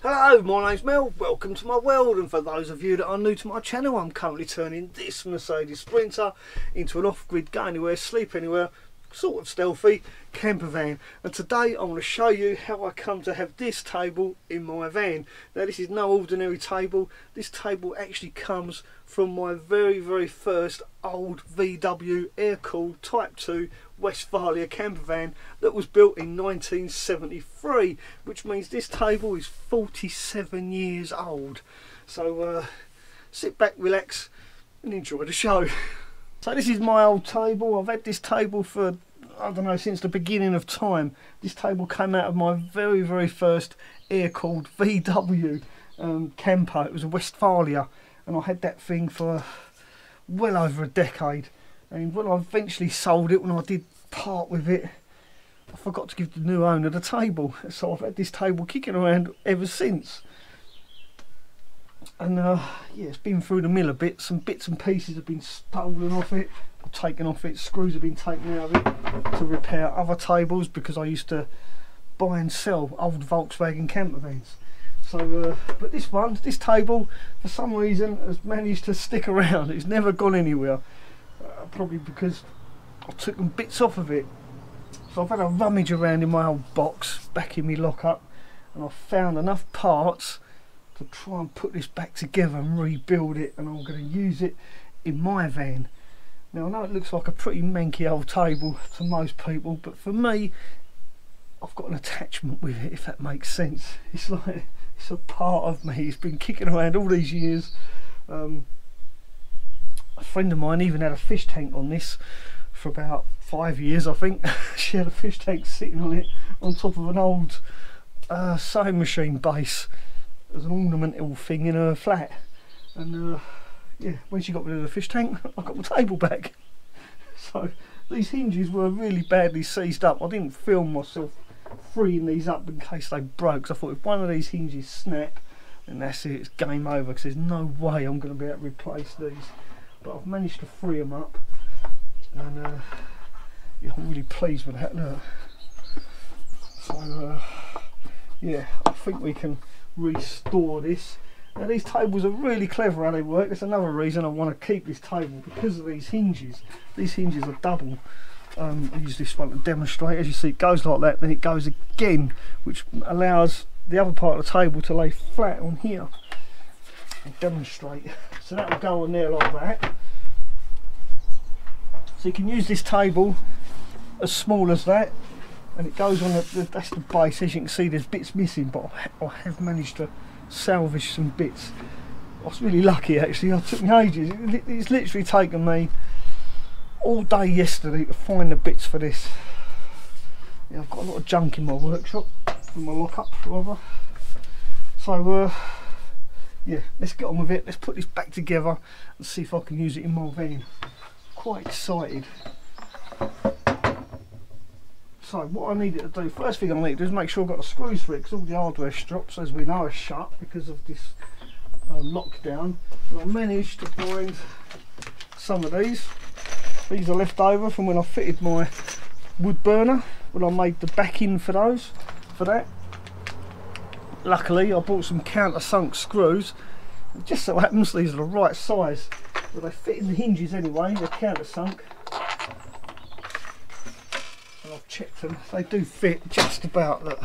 Hello, my name's Mel, welcome to my world. And for those of you that are new to my channel I'm currently turning this Mercedes Sprinter into an off-grid go anywhere, sleep anywhere, sort of stealthy camper van. And today I'm going to show you how I come to have this table in my van. Now this is no ordinary table, this table actually comes from my very very first old VW air-cooled Type 2 Westfalia camper van that was built in 1973 which means this table is 47 years old. So uh, sit back relax and enjoy the show. So this is my old table. I've had this table for I don't know since the beginning of time. This table came out of my very very first air cooled VW um, camper. It was a Westfalia and I had that thing for well over a decade. And when I eventually sold it when I did part with it. I forgot to give the new owner the table. So I've had this table kicking around ever since. And uh, yeah it's been through the mill a bit. Some bits and pieces have been stolen off it or taken off it. Screws have been taken out of it to repair other tables because I used to buy and sell old Volkswagen camper vans so, uh, but this one, this table, for some reason, has managed to stick around. It's never gone anywhere. Uh, probably because I took some bits off of it. So I've had a rummage around in my old box, back in my lockup, and I've found enough parts to try and put this back together and rebuild it. And I'm going to use it in my van. Now I know it looks like a pretty manky old table to most people, but for me, I've got an attachment with it, if that makes sense. It's like it's a part of me. It's been kicking around all these years. Um, a friend of mine even had a fish tank on this for about five years, I think. she had a fish tank sitting on it on top of an old uh, sewing machine base as an ornamental thing in her flat. And uh, yeah, when she got rid of the fish tank, I got my table back. So these hinges were really badly seized up. I didn't film myself freeing these up in case they broke. So I thought if one of these hinges snap, then that's it, it's game over because there's no way I'm going to be able to replace these. But I've managed to free them up and uh, yeah, I'm really pleased with that. Look. So uh, yeah, I think we can restore this. Now these tables are really clever how they work. That's another reason I want to keep this table because of these hinges. These hinges are double um, use this one to demonstrate. As you see it goes like that then it goes again which allows the other part of the table to lay flat on here and demonstrate. So that will go on there like that. So you can use this table as small as that and it goes on the, the, that's the base. As you can see there's bits missing but I have managed to salvage some bits. I was really lucky actually. I took me ages. It's literally taken me all day yesterday to find the bits for this. Yeah, I've got a lot of junk in my workshop, in my lockup rather. So uh, yeah, let's get on with it. Let's put this back together and see if I can use it in my van. Quite excited. So what I needed to do, first thing I need to do is make sure I've got the screws for it because all the hardware straps as we know are shut because of this uh, lockdown. And I managed to find some of these these are left over from when I fitted my wood burner, when I made the backing for those, for that. Luckily I bought some countersunk screws. It just so happens these are the right size. But they fit in the hinges anyway, they're countersunk. And I've checked them, they do fit just about, look.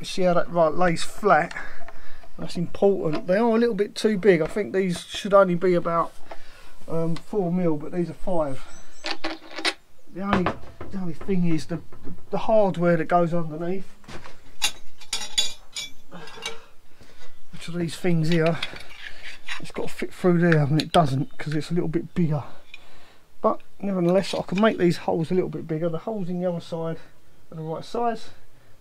You see how that right lays flat? That's important. They are a little bit too big. I think these should only be about um, four mil, but these are five. The only the only thing is the the hardware that goes underneath, which are these things here. It's got to fit through there, and it doesn't because it's a little bit bigger. But nevertheless, I can make these holes a little bit bigger. The holes in the other side are the right size.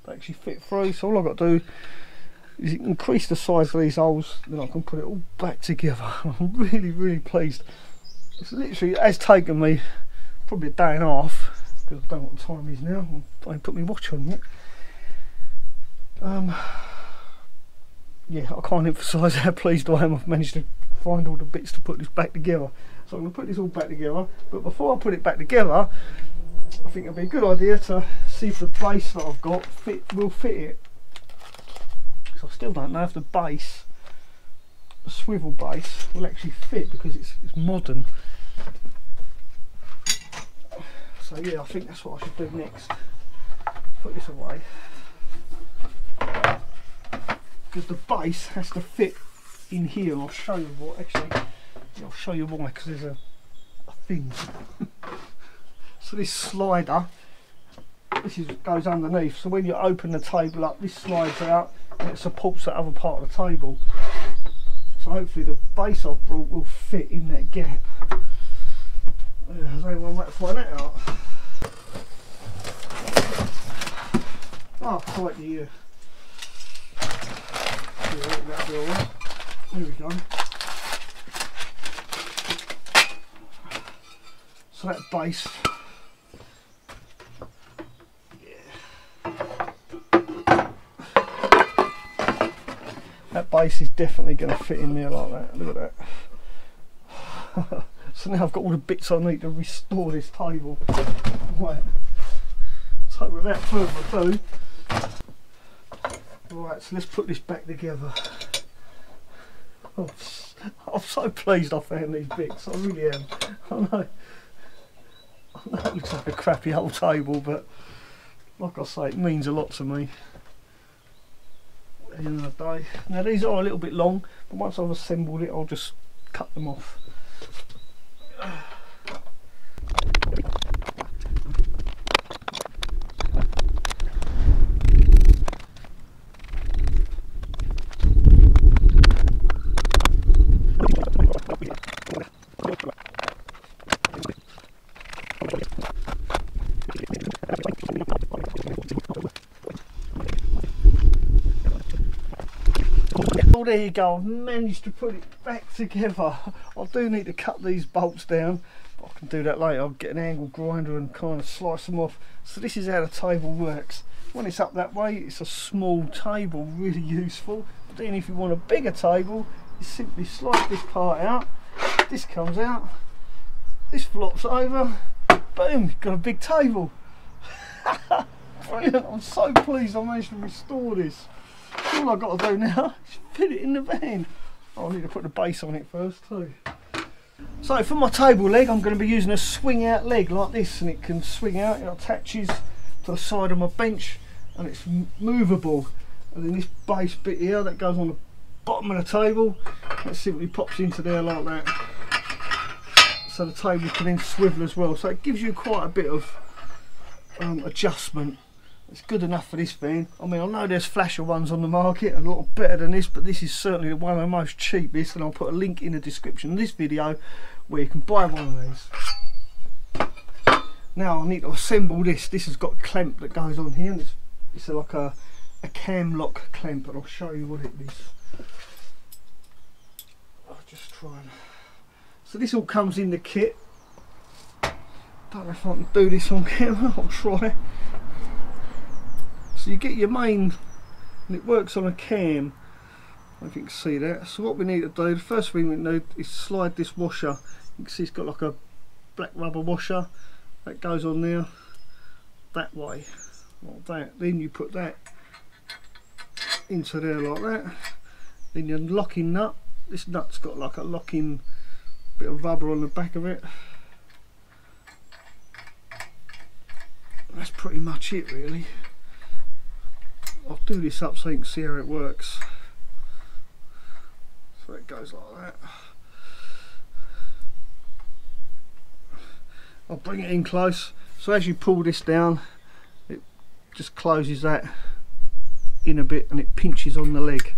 They actually fit through. So all I've got to do is increase the size of these holes, then I can put it all back together. I'm really, really pleased. It's literally has taken me probably a day and a half because I don't know what the time is now. I ain't put my watch on yet. Um, yeah, I can't emphasise how pleased I am I've managed to find all the bits to put this back together. So I'm going to put this all back together. But before I put it back together, I think it'd be a good idea to see if the base that I've got fit will fit it. Because I still don't know if the base, swivel base, will actually fit because it's, it's modern. So yeah, I think that's what I should do next. Put this away. Because the base has to fit in here. I'll show you what, actually, I'll show you why, because there's a, a thing. so this slider, this is goes underneath. So when you open the table up, this slides out and it supports that other part of the table. So hopefully the base I've brought will fit in that gap. There's only one way to find that out. Oh, quite the uh, there we go. So that base that base is definitely going to fit in there like that. Look at that. so now I've got all the bits I need to restore this table. Right. So without further ado, right, so let's put this back together. Oh, I'm so pleased I found these bits, I really am. I know, I know it looks like a crappy old table, but like I say, it means a lot to me in the day. Now these are a little bit long, but once I've assembled it, I'll just cut them off. Oh, there you go. I've managed to put it back together. I do need to cut these bolts down, but I can do that later. I'll get an angle grinder and kind of slice them off. So this is how the table works. When it's up that way, it's a small table, really useful. But then if you want a bigger table, you simply slide this part out. This comes out. This flops over. Boom, got a big table. Brilliant. I'm so pleased I managed to restore this all I've got to do now. Is fit it in the van. Oh, I need to put the base on it first too. So for my table leg I'm going to be using a swing out leg like this and it can swing out, it attaches to the side of my bench and it's movable. And then this base bit here that goes on the bottom of the table that simply pops into there like that. So the table can then swivel as well. So it gives you quite a bit of um, adjustment it's good enough for this van. I mean, I know there's flasher ones on the market, a lot better than this, but this is certainly one of the most cheapest, and I'll put a link in the description of this video where you can buy one of these. Now I need to assemble this. This has got a clamp that goes on here, and it's, it's like a, a cam lock clamp, and I'll show you what it is. I'll just try and... So this all comes in the kit. Don't know if I can do this on camera, I'll try so you get your main and it works on a cam. I think you can see that. So what we need to do the first thing we need is slide this washer. You can see it's got like a black rubber washer that goes on there that way like that. Then you put that into there like that. Then your locking nut. This nut's got like a locking bit of rubber on the back of it. That's pretty much it really I'll do this up so you can see how it works. So it goes like that. I'll bring it in close. So as you pull this down, it just closes that in a bit and it pinches on the leg.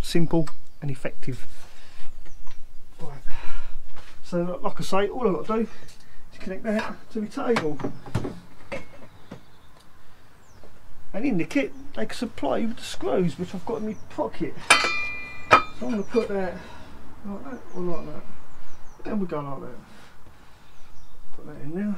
Simple and effective. Right. So like I say, all I've got to do is connect that to the table. and in the kit they can supply you with the screws which I've got in my pocket. So I'm going to put that like that or like that. Then we go like that. Put that in there.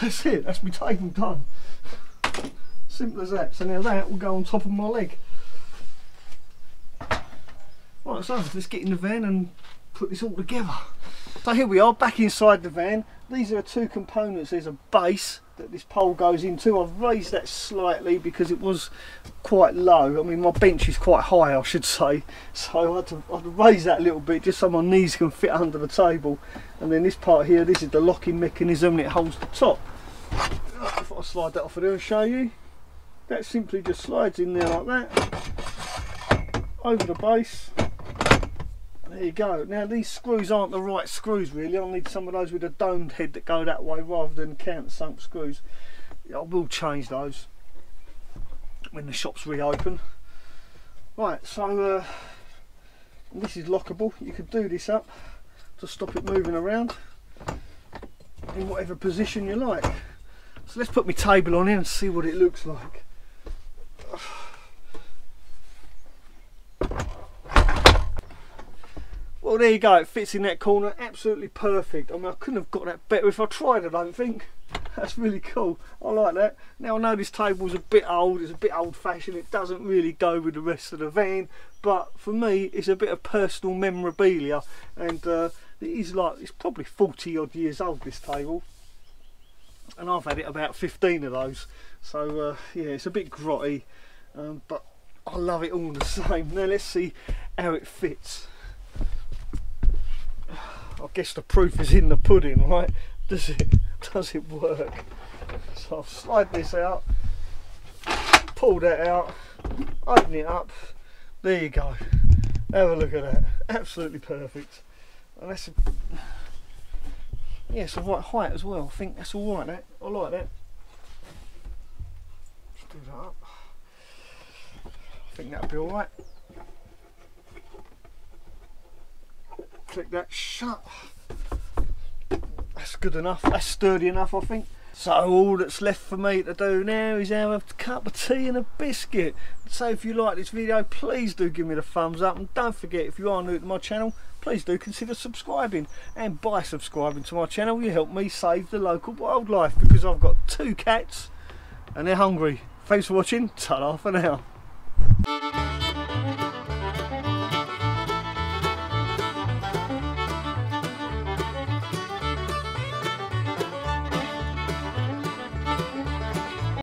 That's it that's my table done. Simple as that. So now that will go on top of my leg. Right so let's get in the van and put this all together. So here we are back inside the van. these are the two components. There's a base that this pole goes into. I've raised that slightly because it was quite low. I mean, my bench is quite high, I should say. So I had to, I had to raise that a little bit just so my knees can fit under the table. And then this part here, this is the locking mechanism it holds the top. If I slide that off of there and show you, that simply just slides in there like that, over the base, there you go. Now these screws aren't the right screws really. I'll need some of those with a domed head that go that way rather than countersunk screws. I will change those when the shops reopen. Right, so uh, this is lockable. You could do this up to stop it moving around in whatever position you like. So let's put my table on here and see what it looks like. Well, there you go. It fits in that corner. Absolutely perfect. I mean, I couldn't have got that better if I tried, I don't think. That's really cool. I like that. Now, I know this table's a bit old. It's a bit old-fashioned. It doesn't really go with the rest of the van. But for me, it's a bit of personal memorabilia. And uh, it is like, it's probably 40 odd years old, this table. And I've had it about 15 of those. So, uh, yeah, it's a bit grotty. Um, but I love it all the same. Now, let's see how it fits. I guess the proof is in the pudding, right? Does it does it work? So I'll slide this out, pull that out, open it up. There you go. Have a look at that. Absolutely perfect. And that's a, yeah, it's the right height as well. I think that's all right. That I like that. Let's do that up. I think that'll be all right. Click that shut. That's good enough, that's sturdy enough I think. So all that's left for me to do now is have a cup of tea and a biscuit. So if you like this video, please do give me the thumbs up and don't forget if you are new to my channel, please do consider subscribing. And by subscribing to my channel, you help me save the local wildlife because I've got two cats and they're hungry. Thanks for watching, ta-da for now.